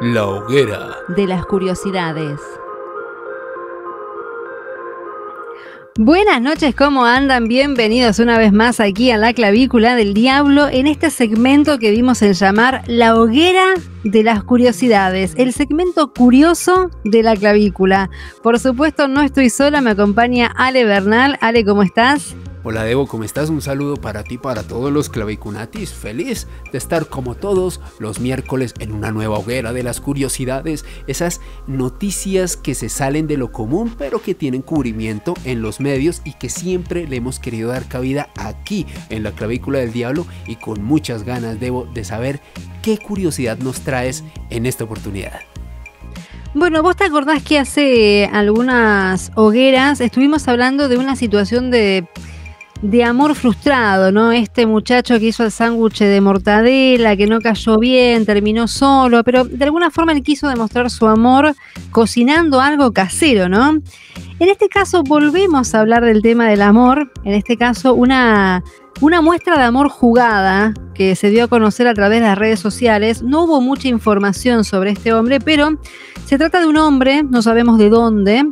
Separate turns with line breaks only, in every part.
La hoguera
de las curiosidades. Buenas noches, ¿cómo andan? Bienvenidos una vez más aquí a la clavícula del diablo en este segmento que vimos en llamar La hoguera de las curiosidades, el segmento curioso de la clavícula. Por supuesto, no estoy sola, me acompaña Ale Bernal. Ale, ¿cómo estás?
Hola Debo, ¿cómo estás? Un saludo para ti, para todos los clavicunatis. Feliz de estar como todos los miércoles en una nueva hoguera de las curiosidades, esas noticias que se salen de lo común pero que tienen cubrimiento en los medios y que siempre le hemos querido dar cabida aquí en la clavícula del diablo y con muchas ganas Debo de saber qué curiosidad nos traes en esta oportunidad.
Bueno, vos te acordás que hace algunas hogueras estuvimos hablando de una situación de de amor frustrado, ¿no? Este muchacho que hizo el sándwich de mortadela, que no cayó bien, terminó solo, pero de alguna forma él quiso demostrar su amor cocinando algo casero, ¿no? En este caso volvemos a hablar del tema del amor, en este caso una, una muestra de amor jugada que se dio a conocer a través de las redes sociales. No hubo mucha información sobre este hombre, pero se trata de un hombre, no sabemos de dónde,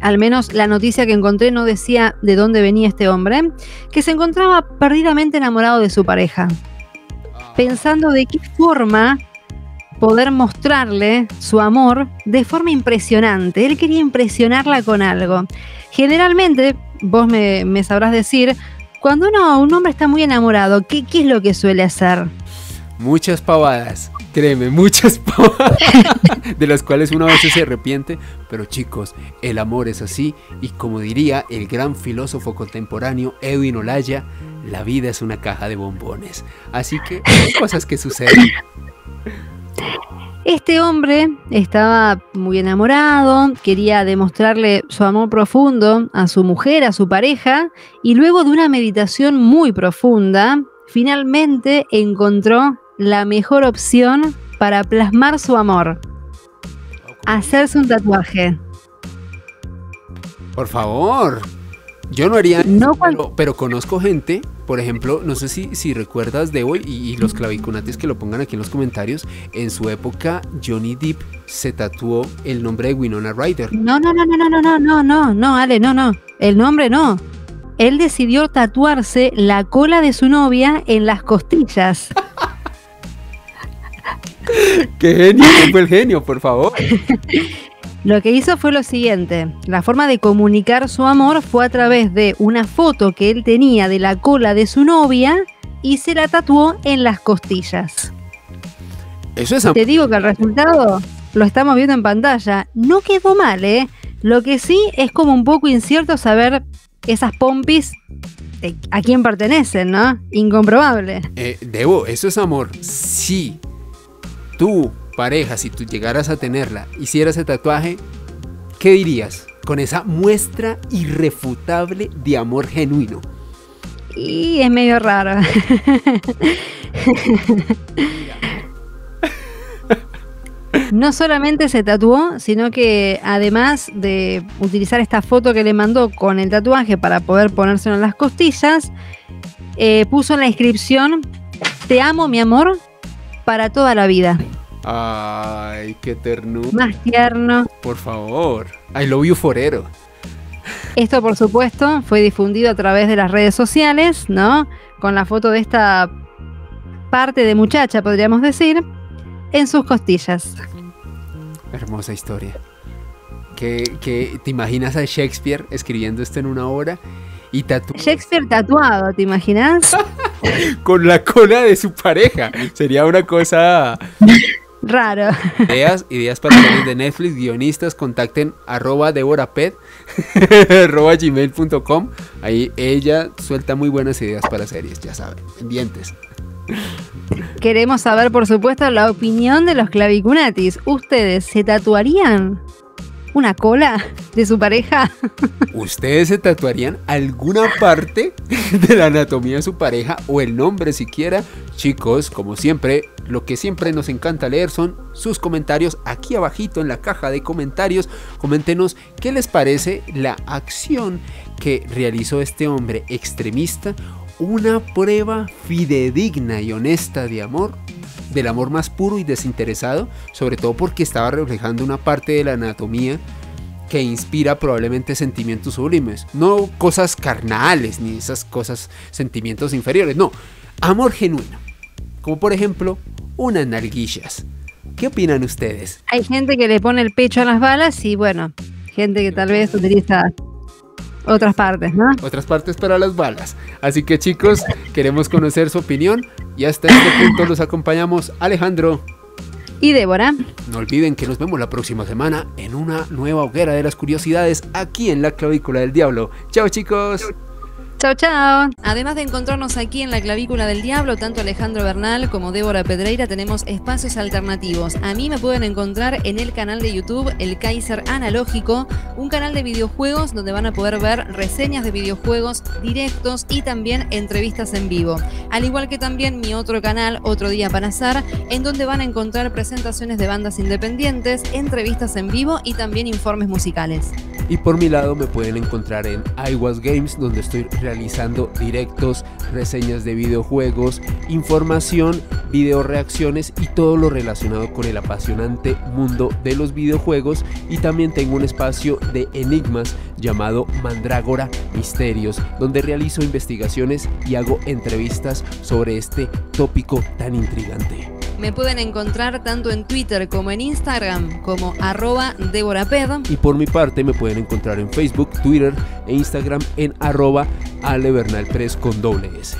al menos la noticia que encontré no decía de dónde venía este hombre, que se encontraba perdidamente enamorado de su pareja, pensando de qué forma poder mostrarle su amor de forma impresionante. Él quería impresionarla con algo. Generalmente, vos me, sabrás decir, cuando un hombre está muy enamorado, ¿qué, ¿qué es lo que suele hacer?
Muchas pavadas. Créeme, muchas de las cuales uno a veces se arrepiente, pero chicos, el amor es así y como diría el gran filósofo contemporáneo Edwin Olaya, la vida es una caja de bombones. Así que hay cosas que suceden.
Este hombre estaba muy enamorado, quería demostrarle su amor profundo a su mujer, a su pareja, y luego de una meditación muy profunda, finalmente encontró la mejor opción para plasmar su amor. Hacerse un tatuaje.
Por favor. Yo no haría no, pero, conozco gente, por ejemplo, no sé si, si recuerdas de hoy y, los clavicunates que lo pongan aquí en los comentarios, en su época Johnny Depp se tatuó el nombre de Winona Ryder.
No, no, no, no, no, no, no, no, no, Ale, no, no, el nombre no. Él decidió tatuarse la cola de su novia en las costillas.
¡Qué genio! fue el genio, por favor?
Lo que hizo fue lo siguiente, la forma de comunicar su amor fue a través de una foto que él tenía de la cola de su novia y se la tatuó en las costillas.
Eso es
Te digo que el resultado lo estamos viendo en pantalla. No quedó mal, ¿eh? Lo que sí es como un poco incierto saber esas pompis a quién pertenecen, ¿no? Incomprobable.
Eh, Debo, eso es amor. Sí, tú, pareja, si tú llegaras a tenerla, hicieras ese tatuaje, ¿qué dirías con esa muestra irrefutable de amor genuino?
Y es medio raro. No solamente se tatuó, sino que además de utilizar esta foto que le mandó con el tatuaje para poder ponérselo en las costillas, eh, puso en la inscripción, te amo mi amor, para toda la vida.
Ay, qué ternura.
Más tierno.
Por favor. I love you forero.
Esto, por supuesto, fue difundido a través de las redes sociales, ¿no? Con la foto de esta parte de muchacha, podríamos decir, en sus costillas.
Hermosa historia. Que, que te imaginas a Shakespeare escribiendo esto en una obra y tatuado.
Shakespeare tatuado, ¿te imaginas?
Con la cola de su pareja. Sería una cosa
raro.
Ideas, ideas para series de Netflix, guionistas, contacten arroba devorapet, arroba gmail.com. Ahí ella suelta muy buenas ideas para series, ya saben, pendientes.
Queremos saber, por supuesto, la opinión de los clavicunatis. ¿Ustedes se tatuarían una cola de su pareja.
¿Ustedes se tatuarían alguna parte de la anatomía de su pareja o el nombre siquiera? Chicos, como siempre, lo que siempre nos encanta leer son sus comentarios aquí abajito en la caja de comentarios. Coméntenos qué les parece la acción que realizó este hombre extremista. Una prueba fidedigna y honesta de amor del amor más puro y desinteresado, sobre todo porque estaba reflejando una parte de la anatomía que inspira probablemente sentimientos sublimes, no cosas carnales ni esas cosas, sentimientos inferiores, no, amor genuino, como por ejemplo unas narguillas. ¿Qué opinan ustedes?
Hay gente que le pone el pecho a las balas y bueno, gente que tal vez utiliza otras partes, ¿no?
Otras partes para las balas. Así que chicos, queremos conocer su opinión y hasta este punto los acompañamos Alejandro
y Débora.
No olviden que nos vemos la próxima semana en una nueva hoguera de las curiosidades aquí en la clavícula del diablo. Chao chicos.
Chao, chao. Además de encontrarnos aquí en la clavícula del diablo, tanto Alejandro Bernal como Débora Pedreira tenemos espacios alternativos. A mí me pueden encontrar en el canal de YouTube El Kaiser Analógico, un canal de videojuegos donde van a poder ver reseñas de videojuegos directos y también entrevistas en vivo. Al igual que también mi otro canal, Otro Día para Hacer, en donde van a encontrar presentaciones de bandas independientes, entrevistas en vivo y también informes musicales.
Y por mi lado me pueden encontrar en iWas Games, donde estoy realizando directos, reseñas de videojuegos, información, video reacciones y todo lo relacionado con el apasionante mundo de los videojuegos. Y también tengo un espacio de enigmas llamado Mandrágora Misterios, donde realizo investigaciones y hago entrevistas sobre este tópico tan intrigante.
Me pueden encontrar tanto en Twitter como en Instagram como arroba DeborahPed.
Y por mi parte me pueden encontrar en Facebook, Twitter e Instagram en arroba Alebernalpress con doble S.